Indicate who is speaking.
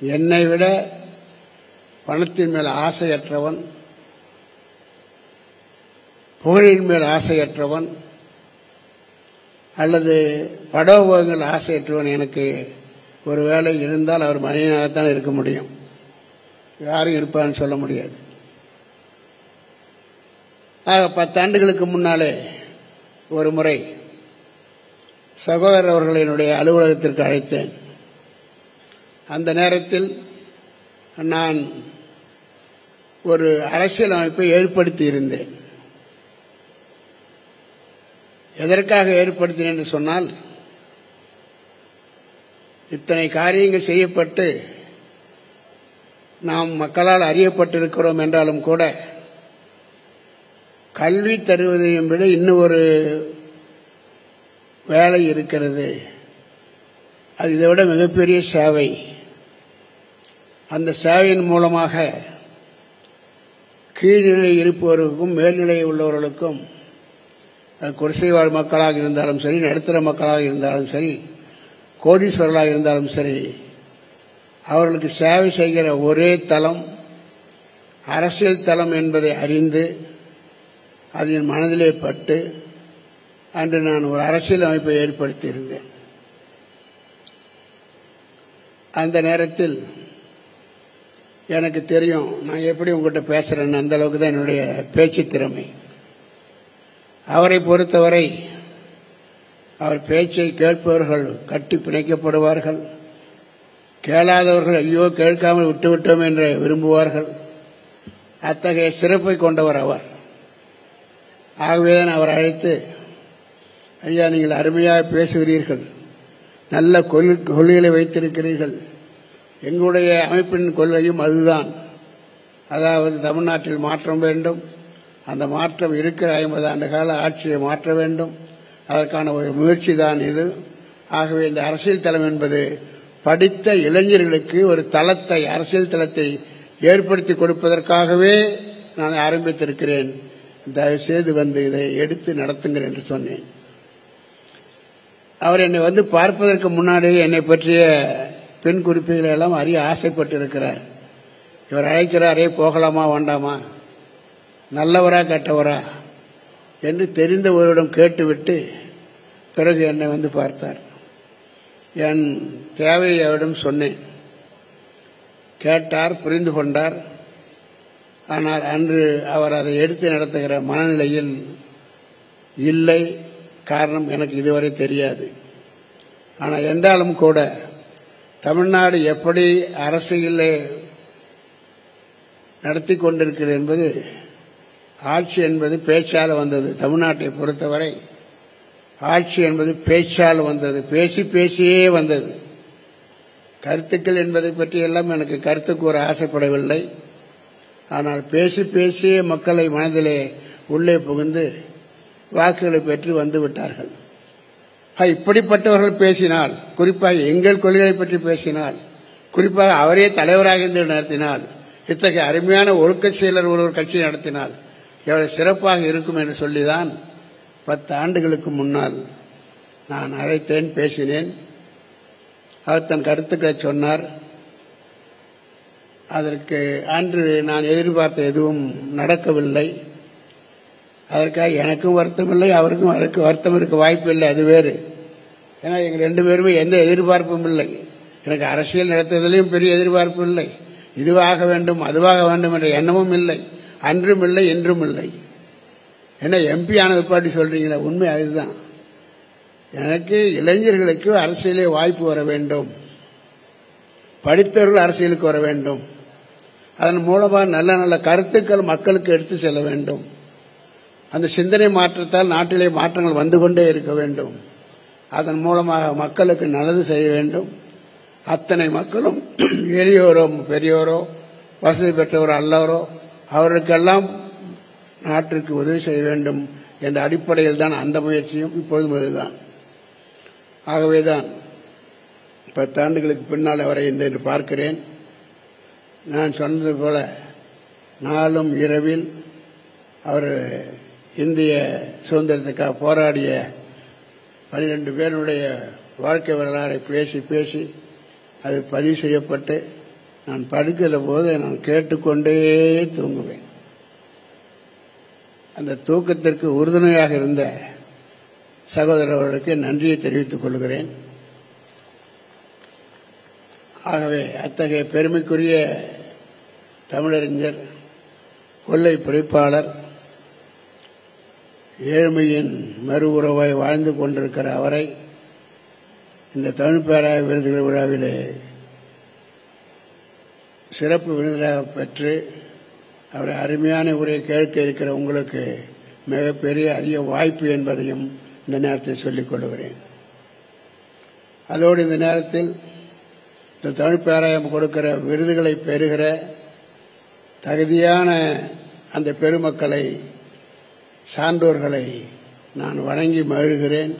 Speaker 1: என்னை விட பணத்தின் மேல் ஆசையற்றவன் புகழின் மேல் ஆசையற்றவன் அல்லது படோபோகங்கள் ஆசையற்றவன் எனக்கு ஒரு வேலை இருந்தால் அவர் மனிதனாகத்தான் இருக்க முடியும். யாரும் இருப்பான்னு சொல்ல முடியாது. ஆக பத்தாண்டுகளுக்கு முன்னாலே ஒரு முறை சகோதரர் அவர்களினுடைய அலுவலகத்திற்கு அழைத்தேன். அந்த நேரத்தில் நான் ஒரு அரசியல் அமைப்பை ஏற்படுத்தி இருந்தேன் எதற்காக ஏற்படுத்தினேன் என்று சொன்னால் இத்தனை காரியங்கள் செய்யப்பட்டு நாம் மக்களால் அறியப்பட்டிருக்கிறோம் என்றாலும் கூட கல்வி தருவதையும் விட இன்னும் ஒரு வேலை இருக்கிறது. அது இதை விட மிகப்பெரிய சேவை. அந்த சேவையின் மூலமாக கீழ்நிலை இருப்பவர்களுக்கும் மேல்நிலை உள்ளவர்களுக்கும் அது குடிசை வாழ் மக்களாக இருந்தாலும் சரி நடுத்தர மக்களாக இருந்தாலும் சரி கோடீஸ்வரர்களாக இருந்தாலும் சரி அவர்களுக்கு சேவை செய்கிற ஒரே தளம் அரசியல் தளம் என்பதை அறிந்து அதன் மனதிலே பட்டு அன்று நான் ஒரு அரசியல் அமைப்பை ஏற்படுத்தியிருந்தேன். அந்த நேரத்தில் எனக்கு தெரியும். நான் எப்படி உங்கள்கிட்ட பேசுறேன்னு அந்த அளவுக்கு தான் என்னுடைய பேச்சு திறமை. அவரை பொறுத்தவரை அவர் பேச்சை கேட்பவர்கள் கட்டி பிணைக்கப்படுவார்கள். கேளாதவர்கள் ஐயோ கேட்காமல் விட்டுவிட்டோம் என்று விரும்புவார்கள். அத்தகைய சிறப்பை கொண்டவர் அவர். ஆகவே தான் அவர் அழைத்து ஐயா நீங்கள் அருமையாக பேசுகிறீர்கள். நல்ல கொள் கொள்கைகளை வைத்திருக்கிறீர்கள். எங்களுடைய அமைப்பின் கொள்கையும் அதுதான். அதாவது தமிழ்நாட்டில் மாற்றம் வேண்டும். அந்த மாற்றம் இருக்கிற ஐம்பது ஆண்டு கால ஆட்சியை மாற்ற வேண்டும். அதற்கான ஒரு முயற்சி தான் இது. ஆகவே இந்த அரசியல் தளம் என்பது படித்த இளைஞர்களுக்கு ஒரு தளத்தை அரசியல் தளத்தை ஏற்படுத்தி கொடுப்பதற்காகவே நான் ஆரம்பித்திருக்கிறேன். தயவுசெய்து வந்து இதை எடுத்து நடத்துங்கள் என்று சொன்னேன். அவர் என்னை வந்து பார்ப்பதற்கு முன்னாடியே என்னை பற்றிய பெண் குறிப்புகளை எல்லாம் அறிய ஆசைப்பட்டிருக்கிறார். இவர் அழைக்கிறாரே போகலாமா வேண்டாமா? நல்லவரா கெட்டவரா? என்று தெரிந்த ஒருவரிடம் கேட்டுவிட்டு பிறகு என்னை வந்து பார்த்தார். என் தேவையை அவரிடம் சொன்னேன். கேட்டார் புரிந்து கொண்டார். ஆனால் அன்று அவர் அதை எடுத்து நடத்துகிற மனநிலையில் இல்லை. காரணம் எனக்கு இதுவரை தெரியாது. ஆனால் என்றாலும் கூட தமிழ்நாடு எப்படி அரசியலை நடத்தி கொண்டிருக்கிறது என்பது ஆட்சி என்பது பேச்சால் வந்தது. தமிழ்நாட்டை பொறுத்தவரை ஆட்சி என்பது பேச்சால் வந்தது. பேசி பேசியே வந்தது. கருத்துக்கள் என்பதை பற்றி எல்லாம் எனக்கு கருத்து கூற ஆசைப்படவில்லை. ஆனால் பேசி பேசியே மக்களை மனதிலே உள்ளே புகுந்து வாக்குகளை பெற்று வந்து விட்டார்கள். இப்படிப்பட்டவர்கள் பேசினால் குறிப்பாக எங்கள் கொள்கையை பற்றி பேசினால் குறிப்பாக அவரே தலைவராக இருந்து நடத்தினால் இத்தகைய அருமையான ஒழுக்க செயலர் ஒருவர் கட்சி நடத்தினால் எவ்வளவு சிறப்பாக இருக்கும் என்று சொல்லிதான் பத்து ஆண்டுகளுக்கு முன்னால் நான் அழைத்தேன் பேசினேன். அவர் தன் கருத்துக்களை சொன்னார். அதற்கு அன்று நான் எதிர்பார்த்த எதுவும் நடக்கவில்லை. அதற்காக எனக்கும் வருத்தம் இல்லை அவருக்கும் அவருக்கு வருத்தம் இருக்க வாய்ப்பு இல்லை அது வேறு. ஏன்னா எங்கள் ரெண்டு பேருமே எந்த எதிர்பார்ப்பும் இல்லை. எனக்கு அரசியல் நடத்துவதிலையும் பெரிய எதிர்பார்ப்பு இல்லை. இதுவாக வேண்டும் அதுவாக வேண்டும் என்ற எண்ணமும் இல்லை. அன்றும் இல்லை என்றும் இல்லை. என்ன எம்பி ஆனது பாட்டி சொல்றீங்களா உண்மை அதுதான். எனக்கு இளைஞர்களுக்கு அரசியலே வாய்ப்பு வர வேண்டும். படித்தவர்கள் அரசியலுக்கு வர வேண்டும். அதன் மூலமாக நல்ல நல்ல கருத்துக்கள் மக்களுக்கு எடுத்து செல்ல வேண்டும். அந்த சிந்தனை மாற்றத்தால் நாட்டிலே மாற்றங்கள் வந்து கொண்டே இருக்க வேண்டும். அதன் மூலமாக மக்களுக்கு நல்லது செய்ய வேண்டும். அத்தனை மக்களும் எளியோரோ பெரியோரோ வசதி பெற்றவரோ அல்லவரோ அவர்களுக்கெல்லாம் நாட்டிற்கு உதவி செய்ய வேண்டும் என்ற அடிப்படையில் தான் அந்த முயற்சியும் இப்பொழுதும் அதுதான் ஆகவேதான் பத்தாண்டுகளுக்கு பின்னால் அவரை இந்த என்று பார்க்கிறேன். நான் சொன்னது போல நாளும் இரவில் அவர் இந்திய சுதந்திரத்துக்காக போராடிய பன்னிரெண்டு பேருடைய வாழ்க்கை வரலாறை பேசி பேசி அது பதிவு செய்யப்பட்டு நான் படுக்கிற போது நான் கேட்டுக்கொண்டே தூங்குவேன். அந்த தூக்கத்திற்கு உறுதுணையாக இருந்த சகோதரர்களுக்கு நன்றியை தெரிவித்துக் கொள்கிறேன். ஆகவே அத்தகைய பெருமைக்குரிய தமிழறிஞர் கொள்ளை பிழைப்பாளர் ஏழ்மையின் மறு உறவாய் வாழ்ந்து கொண்டிருக்கிற அவரை இந்த தமிழ் பேராய விருதுகள் விழாவிலே சிறப்பு விருதாக பெற்று அவருடைய அருமையான உரையை கேட்க இருக்கிற உங்களுக்கு மிகப்பெரிய அரிய வாய்ப்பு என்பதையும் இந்த நேரத்தில் சொல்லிக் கொள்கிறேன். அதோடு இந்த நேரத்தில் இந்த தமிழ் பேராயம் கொடுக்கிற விருதுகளை பெறுகிற தகுதியான அந்த பெருமக்களை சான்றோர்களை நான் வணங்கி மகிழ்கிறேன்.